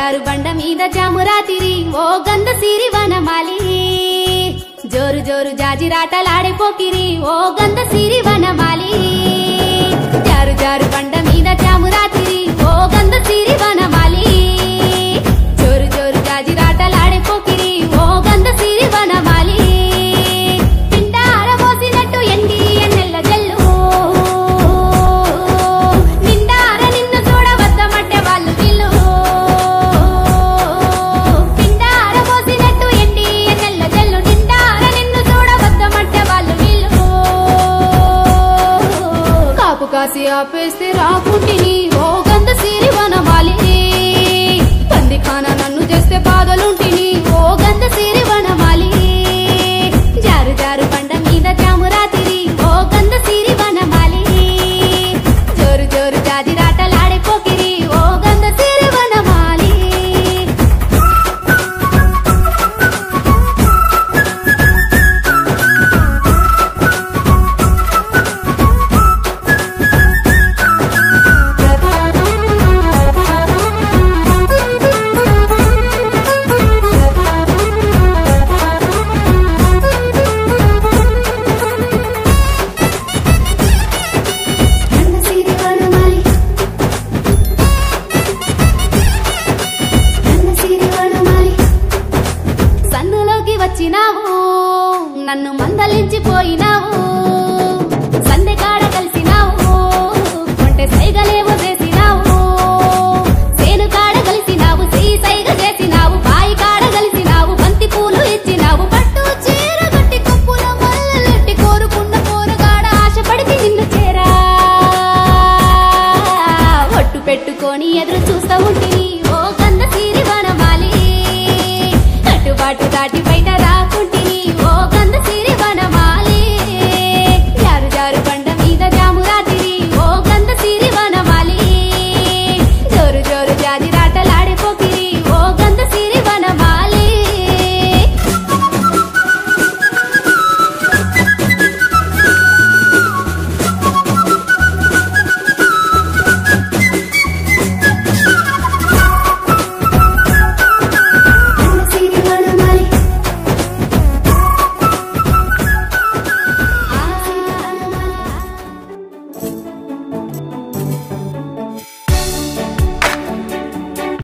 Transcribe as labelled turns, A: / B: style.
A: జారు బండ మీద జామురాతిరి ఓ గంధ సిరి వనమాలి. జోరు జోరు జాజిరాటలాడే పోకిరి ఓ గంధ సిరి వనమాలి. ఆపేస్తే రాకుంటిని ఓ గంధ సిరి వనవాలి పంది ఖాన నన్ను చేస్తే వచ్చినావు నన్ను మందలించిపోయినావు. సందెకాడ కలిసినావు కొంటే సైగలేవో చేసినావు. సేను కాడ కలిసినావు సీ సైగ చేసినావు బాయి కాడ కలిసినావు బంతి పూలు ఇచ్చినావు. పట్టు చీర గట్టి కప్పుల మల్లెట్టి కోరుకున్న కోరగాడ ఆశపడితే నిన్ను చేరా. ఒట్టు పెట్టుకొని ఎదురు చూస్తూ ఉంటిని. వాటి బయట రాకుంటే